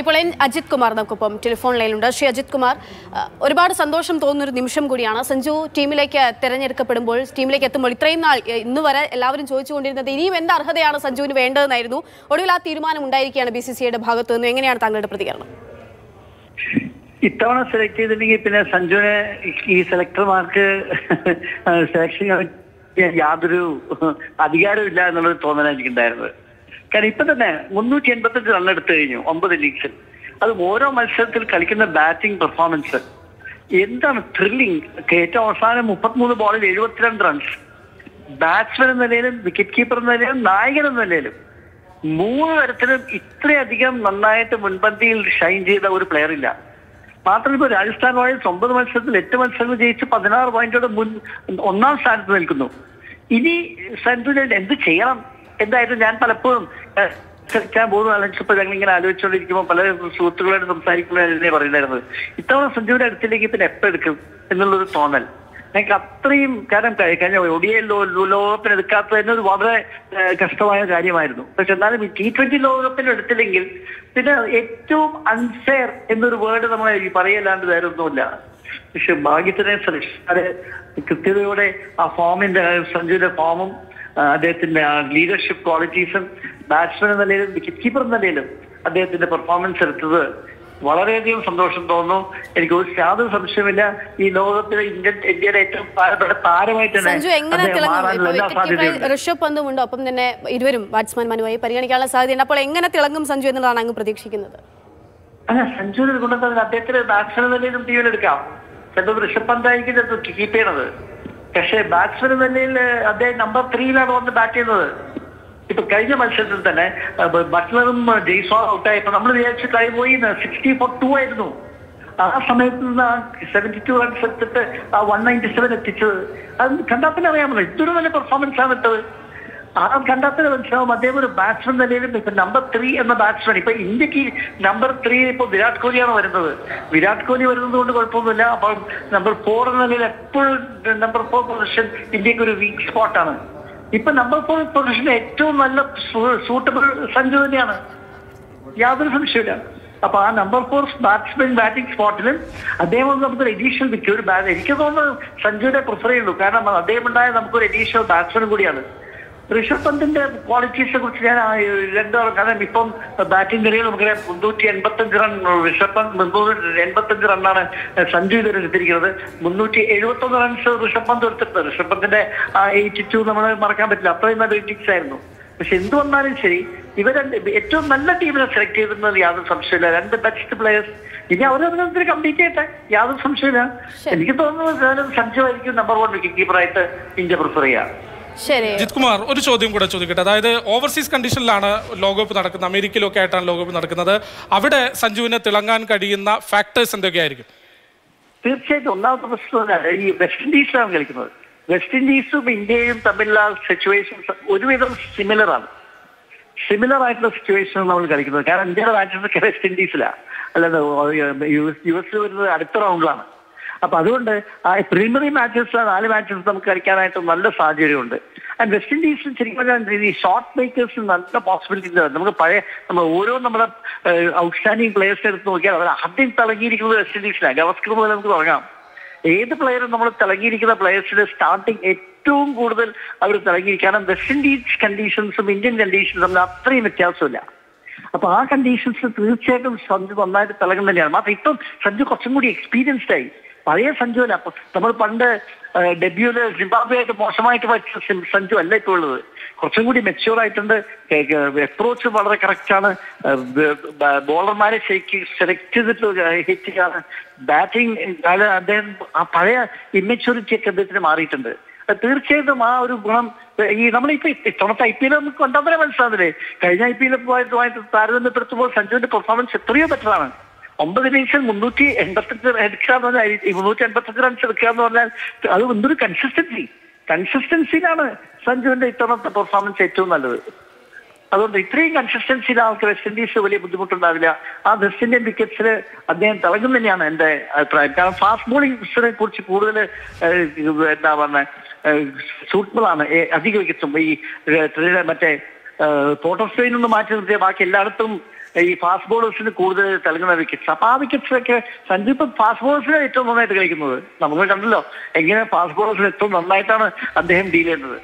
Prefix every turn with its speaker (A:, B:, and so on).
A: ഇപ്പോൾ എൻ അജിത് കുമാർ നമുക്കിപ്പം ടെലിഫോൺ ലൈനിലുണ്ട്. ശ്രീ അജിത് കുമാർ ഒരുപാട് സന്തോഷം തോന്നുന്ന ഒരു നിമിഷം കൂടിയാണ്. സഞ്ജു ടീമിലേക്ക് തിരഞ്ഞെടുക്കപ്പെടുമ്പോൾ ടീമിലേക്ക് എത്തുമ്പോൾ ഇത്രയും നാൾ ഇന്ന് വരെ എല്ലാവരും ചോദിച്ചുകൊണ്ടിരുന്നത് ഇനിയും എന്ത് അർഹതയാണ് സഞ്ജുവിന് വേണ്ടതെന്നായിരുന്നു. ഒടുവിൽ ആ തീരുമാനം ഉണ്ടായിരിക്കുകയാണ് ബി സി സിയുടെ ഭാഗത്തു നിന്ന്. എങ്ങനെയാണ് താങ്കളുടെ പ്രതികരണം?
B: ഇത്തവണ സെലക്ട് ചെയ്തിട്ടുണ്ടെങ്കിൽ പിന്നെ സഞ്ജുവിനെ ഈ സെലക്ടർമാർക്ക് സെലക്ഷൻ യാതൊരു അധികാരമില്ല എന്നുള്ളൊരു തോന്നലാണ് എനിക്കുണ്ടായിരുന്നത് കാരണം ഇപ്പൊ തന്നെ മുന്നൂറ്റി എൺപത്തഞ്ച് റൺ എടുത്തു കഴിഞ്ഞു ഒമ്പത് ഇന്നിങ്സിൽ അത് ഓരോ മത്സരത്തിൽ കളിക്കുന്ന ബാറ്റിംഗ് പെർഫോമൻസ് എന്താണ് ത്രില്ലിംഗ് ഏറ്റവും അവസാനം മുപ്പത്തിമൂന്ന് ബോളിൽ എഴുപത്തിരണ്ട് റൺസ് ബാറ്റ്സ്മാൻ എന്ന നിലയിലും വിക്കറ്റ് കീപ്പർ എന്ന നിലയിലും നായകൻ എന്ന നിലയിലും. മൂന്ന് തരത്തിലും ഇത്രയധികം നന്നായിട്ട് മുൻപന്തിയിൽ ഷൈൻ ചെയ്ത ഒരു പ്ലെയർ ഇല്ല. മാത്രമല്ല ഇപ്പോൾ രാജസ്ഥാൻ റോയൽസ് ഒമ്പത് മത്സരത്തിൽ എട്ട് മത്സരങ്ങൾ ജയിച്ച് പതിനാറ് പോയിന്റോടെ മുൻ ഒന്നാം സ്ഥാനത്ത് നിൽക്കുന്നു. ഇനി സഞ്ജുവിന് എന്ത് ചെയ്യണം? എന്തായാലും ഞാൻ പലപ്പോഴും ഏഹ്, പോകുന്ന ആലോചിച്ചപ്പോൾ ഞങ്ങൾ ഇങ്ങനെ ആലോചിച്ചുകൊണ്ടിരിക്കുമ്പോൾ പല സുഹൃത്തുക്കളായിട്ട് ഇതിനെ പറയുണ്ടായിരുന്നത് ഇത്തവണ സഞ്ജുവിന്റെ അടുത്തിലേക്ക് പിന്നെ എപ്പോൾ എടുക്കും എന്നുള്ളൊരു തോന്നൽ. ഞങ്ങൾക്ക് അത്രയും കാരണം കഴി- കഴിഞ്ഞ ഒടിയ ലോകകപ്പിന് എടുക്കാത്തത് തന്നെ ഒരു വളരെ കഷ്ടമായ കാര്യമായിരുന്നു. പക്ഷെ എന്നാലും ടി ട്വന്റി ലോകകപ്പിന് എടുത്തില്ലെങ്കിൽ പിന്നെ ഏറ്റവും അൺഫെയർ എന്നൊരു വേർഡ് നമ്മൾ പറയല്ലാണ്ട് വേറെ ഒന്നുമില്ല പക്ഷെ ഭാഗ്യത്തിനെ ശ്രമിച്ചാൽ കൃത്യതയോടെ ആ ഫോമിന്റെ സഞ്ജുവിന്റെ ഫോമും ആ, ലീഡർഷിപ്പ് ക്വാളിറ്റീസും ബാറ്റ്സ്മാൻ എന്ന നിലയിലും വിക്കറ്റ് കീപ്പർ എന്ന നിലയിലും അദ്ദേഹത്തിന്റെ പെർഫോമൻസ് എടുത്തത് വളരെയധികം സന്തോഷം തോന്നുന്നു. എനിക്ക് ഒരു യാതൊരു സംശയമില്ല ഈ ലോകത്തിലെ ഇന്ത്യൻ ഇന്ത്യയുടെ ഏറ്റവും താരമായിട്ട് തന്നെ
A: ഋഷഭ് പന്തും ഉണ്ട്. ഒപ്പം തന്നെ ഇരുവരും ബാറ്റ്സ്മാൻമാരുമായി പരിഗണിക്കാനുള്ള സാധ്യതയുണ്ട്. അപ്പോൾ എങ്ങനെ തിളങ്ങും സഞ്ജു എന്നുള്ളതാണ് അങ്ങ് പ്രതീക്ഷിക്കുന്നത്.
B: അല്ല സഞ്ജുവിന് ഗുണം അദ്ദേഹത്തിന് ബാറ്റ്സ്മാൻ നിലയിലും ടീമിലെടുക്കാം ചിലപ്പോൾ ഋഷഭ് പന്തായിരിക്കും കീപ്പ് ചെയ്യണത് പക്ഷേ ബാറ്റ്സ്മാൻ നിലയിൽ അദ്ദേഹം നമ്പർ ത്രീയിലാണ് വന്ന് ബാറ്റ് ചെയ്യുന്നത്. ഇപ്പൊ കഴിഞ്ഞ മത്സരത്തിൽ തന്നെ ബട്ട്ലറും ജയ്സ്വാൾ ഔട്ടായപ്പോ നമ്മൾ വിചാരിച്ച് കളി പോയി സിക്സ്റ്റി ഫോർ ടു ആയിരുന്നു. ആ സമയത്ത് നിന്ന് സെവന്റി ടു റൺസ് എടുത്തിട്ട് ആ വൺ നയന്റി സെവൻ എത്തിച്ചത്. അത് കണ്ടാൽ പിന്നെ അറിയാമല്ലോ ഇതൊരു നല്ല പെർഫോമൻസ് ആണ് ഇട്ടത് ആ രണ്ടാമത്തെ മനസ്സിലാവും അദ്ദേഹം ഒരു ബാറ്റ്സ്മാൻ നിലയിലും ഇപ്പൊ നമ്പർ ത്രീ എന്ന ബാറ്റ്സ്മാൻ ഇപ്പൊ ഇന്ത്യയ്ക്ക് നമ്പർ ത്രീ ഇപ്പൊ വിരാട് കോഹ്ലിയാണ് വരുന്നത്. വിരാട് കോഹ്ലി വരുന്നത് കൊണ്ട് കുഴപ്പമൊന്നുമില്ല. അപ്പൊ നമ്പർ ഫോർ എന്ന നിലയിൽ എപ്പോഴും നമ്പർ ഫോർ പൊസിഷൻ ഇന്ത്യയ്ക്ക് ഒരു വീക്ക് സ്പോട്ടാണ് ഇപ്പൊ നമ്പർ ഫോർ പൊസിഷൻ ഏറ്റവും നല്ല സൂട്ടബിൾ സഞ്ജു തന്നെയാണ്. യാതൊരു സംശയമില്ല അപ്പൊ ആ നമ്പർ ഫോർ ബാറ്റ്സ്മാൻ ബാറ്റിംഗ് സ്പോട്ടിലും അദ്ദേഹം നമുക്കൊരു എഡീഷണൽ വിക്കറ്റ് ഒരു എനിക്ക് തോന്നുന്നു സഞ്ജുവിനെ പ്രിഫർ ചെയ്യുള്ളൂ കാരണം അദ്ദേഹം ഉണ്ടായ നമുക്കൊരു എഡീഷണൽ ബാറ്റ്സ്മാൻ കൂടിയാണ്. ഋഷഭ് പന്തിന്റെ ക്വാളിറ്റീസിനെ കുറിച്ച് ഞാൻ ആ, രണ്ടു കാരണം ഇപ്പം ബാറ്റിംഗ് നിലയിൽ നമുക്കറിയാം മുന്നൂറ്റി എൺപത്തഞ്ച് റൺ ഋഷഭ് പന്ത് മുന്നൂറ്റി എൺപത്തഞ്ച് റണ്ണാണ് സഞ്ജു ഇതുവരെ എടുത്തിരിക്കുന്നത്. മുന്നൂറ്റി എഴുപത്തി ഒന്ന് റൺസ് ഋഷഭ് പന്ത് എടുത്തിട്ടുണ്ട്. ഋഷഭ് പന്തിന്റെ ആ എയ്റ്റി ടു നമ്മൾ മറക്കാൻ പറ്റില്ല. അത്രയും നല്ല ഇന്നിങ്സ് ആയിരുന്നു. പക്ഷെ എന്ത് വന്നാലും ശരി ഇവർ ഏറ്റവും നല്ല ടീമിനെ സെലക്ട് ചെയ്തിരുന്നത് യാതൊരു സംശയമില്ല രണ്ട് ബെസ്റ്റ് പ്ലേയേഴ്സ് ഇനി അവരതിനകത്ത് കംപ്ലീറ്റ് ചെയ്യട്ടെ യാതൊരു സംശയമില്ല എനിക്ക് തോന്നുന്നത് സഞ്ജു ആയിരിക്കും നമ്പർ വൺ വിക്കറ്റ് കീപ്പറായിട്ട് ഇന്ത്യ പ്രിഫർ ചെയ്യാം
A: ശരി
C: ജിത് കുമാർ ഒരു ചോദ്യം കൂടെ ചോദിക്കട്ടെ അതായത് ഓവർസീസ് കണ്ടീഷനിലാണ് ലോകകപ്പ് നടക്കുന്നത് അമേരിക്കയിലൊക്കെ ആയിട്ടാണ് ലോകകപ്പ് നടക്കുന്നത് അവിടെ സഞ്ജുവിനെ തിളങ്ങാൻ കഴിയുന്ന ഫാക്ടേഴ്സ് എന്തൊക്കെയായിരിക്കും
B: തീർച്ചയായിട്ടും ഒന്നാമത്തെ പ്രശ്നം ഈ വെസ്റ്റ് ഇൻഡീസിലാണ് കളിക്കുന്നത് വെസ്റ്റ് ഇൻഡീസും ഇന്ത്യയും തമ്മിലുള്ള സിറ്റുവേഷൻസ് ഒരുവിധം സിമിലർ ആണ് സിമിലർ ആയിട്ടുള്ള സിറ്റുവേഷൻ നമ്മൾ കളിക്കുന്നത് കാരണം ഇന്ത്യയുടെ മാച്ചസ് ഒക്കെ വെസ്റ്റ് ഇൻഡീസിലാണ് അല്ലാതെ യു എസ് വരുന്നത് അടുത്ത റൗണ്ടിലാണ് അപ്പൊ അതുകൊണ്ട് ആ പ്രീമിയറി മാച്ചസ് നാല് മാച്ചസ് നമുക്ക് കളിക്കാനായിട്ട് നല്ല സാഹചര്യമുണ്ട് ആൻഡ് വെസ്റ്റ് ഇൻഡീസ് ശരിക്കും പറഞ്ഞാൽ ഈ ഷോർട്ട് മേക്കേഴ്സ് നല്ല പോസിബിലിറ്റീസ് നമുക്ക് പഴയ നമ്മൾ ഓരോ നമ്മുടെ ഔട്ട്സ്റ്റാൻഡിങ് പ്ലേയേഴ്സ് എടുത്ത് നോക്കിയാൽ അവർ ആദ്യം തിളങ്ങിയിരിക്കുന്നത് വെസ്റ്റ് ഇൻഡീസിലാണ് ഗവസ്കർ മുതൽ നമുക്ക് തുടങ്ങാം. ഏത് പ്ലെയറും നമ്മൾ തിളങ്ങിയിരിക്കുന്ന പ്ലെയേഴ്സിന്റെ സ്റ്റാർട്ടിങ് ഏറ്റവും കൂടുതൽ അവർ തിളങ്ങിയിരിക്കും കാരണം വെസ്റ്റ് ഇൻഡീസ് കണ്ടീഷൻസും ഇന്ത്യൻ കണ്ടീഷൻസും തമ്മിൽ അത്രയും വ്യത്യാസമില്ല. അപ്പൊ ആ കണ്ടീഷൻസ് തീർച്ചയായിട്ടും സഞ്ജു നന്നായിട്ട് തിളങ്ങും മാത്രം ഇപ്പം സഞ്ജു കുറച്ചും കൂടി എക്സ്പീരിയൻസ്ഡ് ആയി. പഴയ സഞ്ജു അല്ല നമ്മൾ പണ്ട് ഡെബ്യൂൽ സിംബാബ്വെ ആയിട്ട് മോശമായിട്ട് പറ്റിയ സഞ്ജു അല്ല ഇപ്പോൾ ഉള്ളത്. കുറച്ചും കൂടി മെച്യൂർ ആയിട്ടുണ്ട്. അപ്രോച്ച് വളരെ കറക്റ്റ് ആണ്. ബോളർമാരെ സെലക്ട് ചെയ്തിട്ട് ഹിറ്റ് ബാറ്റിംഗ് അദ്ദേഹം ആ പഴയ ഇമ്മച്യൂരിറ്റി ഒക്കെ അദ്ദേഹത്തിന് മാറിയിട്ടുണ്ട്. തീർച്ചയായിട്ടും ആ ഒരു ഗുണം ഈ നമ്മളിപ്പോ ഇത്തവണത്തെ ഐ പി എൽ നമുക്ക് കണ്ടാൽ മനസ്സിലാവില്ലേ കഴിഞ്ഞ ഐ പി എൽ താരതമ്യപ്പെടുത്തുമ്പോൾ സഞ്ജുവിന്റെ പെർഫോമൻസ് എത്രയോ ബെറ്റർ ആണ്. ഒമ്പത് ഇന്നിങ്സിൽ മുന്നൂറ്റി എൺപത്തഞ്ച് എടുക്കുക എന്ന് പറഞ്ഞാൽ മുന്നൂറ്റി എൺപത്തഞ്ച് റൺസ് എടുക്കുക എന്ന് പറഞ്ഞാൽ അത് എന്തൊരു കൺസിസ്റ്റൻസി കൺസിസ്റ്റൻസിയിലാണ് സഞ്ജുവിന്റെ ഇത്തവണത്തെ പെർഫോമൻസ് ഏറ്റവും നല്ലത്. അതുകൊണ്ട് ഇത്രയും കൺസിസ്റ്റൻസിയിൽ ആൾക്ക് വെസ്റ്റ് ഇൻഡീസ് വലിയ ബുദ്ധിമുട്ടുണ്ടാവില്ല. ആ വെസ്റ്റ് ഇന്ത്യൻ വിക്കറ്റ്സിൽ അദ്ദേഹം തിളങ്ങും തന്നെയാണ് എന്റെ അഭിപ്രായം. കാരണം ഫാസ്റ്റ് ബോളിംഗ്സിനെ കുറിച്ച് കൂടുതൽ എന്താ പറഞ്ഞ സൂട്ടബിൾ ആണ്. അധിക വിക്കറ്റ്സും ഈ മറ്റേ പോർട്ട് ഓഫ് സ്പെയിൻ ഒന്ന് മാറ്റി നിർത്തിയ ബാക്കി എല്ലായിടത്തും ഈ ഫാസ്റ്റ് ബോളേഴ്സിന് കൂടുതൽ തിളങ്ങുന്ന വിക്കറ്റ്സ് അപ്പൊ ആ വിക്കറ്റ്സൊക്കെ സഞ്ജു ഇപ്പം ഫാസ്റ്റ് ബോളേഴ്സിനെ ഏറ്റവും നന്നായിട്ട് കളിക്കുന്നത്. നമുക്ക് കണ്ടല്ലോ എങ്ങനെ ഫാസ്റ്റ് ബോളേഴ്സിന് ഏറ്റവും നന്നായിട്ടാണ് അദ്ദേഹം ഡീൽ ചെയ്യുന്നത്.